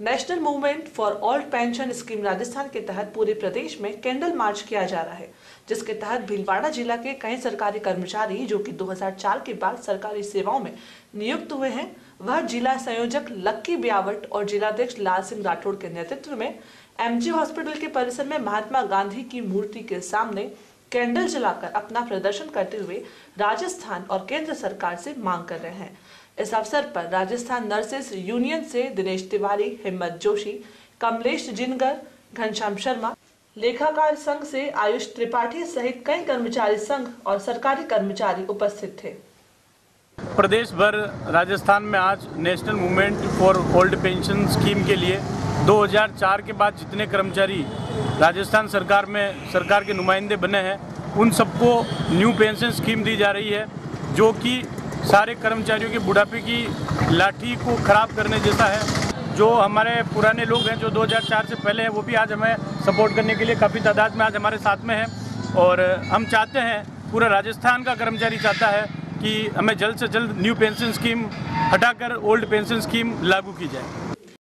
National movement for old pension scheme Rajasthan के तहत पूरे प्रदेश में कैंडल मार्च किया जा रहा है, जिसके तहत भीलवाड़ा जिला के कई सरकारी कर्मचारी, जो कि 2004 के बाद सरकारी सेवाओं में नियुक्त हुए हैं, वह जिला संयोजक लक्की ब्यावट और जिलाध्यक्ष लाल सिंह राठौड़ के नेतृत्व में एमजी हॉस्पिटल के परिसर में महात्मा गांधी की मूर्ति के सामने कैंडल जलाकर अपना प्रदर्शन करते हुए राजस्थान और केंद्र सरकार से मांग कर रहे हैं। इस अवसर पर राजस्थान नर्सेस यूनियन से दिनेश तिवारी, हिम्मत जोशी, कमलेश जिनगर, घनश्याम शर्मा, लेखाकार संघ से आयुष त्रिपाठी सहित कई कर्मचारी संघ और सरकारी कर्मचारी उपस्थित थे। प्रदेश भर राजस्थान में आज national movement for old pension scheme के लिए 2004 के बाद जितने कर्मचारी राजस्थान सरकार में, सरकार के नुमाइंदे बने हैं, उन सबको न्यू पेंशन स्कीम दी जा रही है, जो कि सारे कर्मचारियों के बुढ़ापे की लाठी को खराब करने जैसा है। जो हमारे पुराने लोग हैं, जो 2004 से पहले हैं, वो भी आज हमें सपोर्ट करने के लिए काफ़ी तादाद में आज हमारे साथ में हैं। और हम चाहते हैं, पूरा राजस्थान का कर्मचारी चाहता है कि हमें जल्द से जल्द न्यू पेंशन स्कीम हटाकर ओल्ड पेंशन स्कीम लागू की जाए।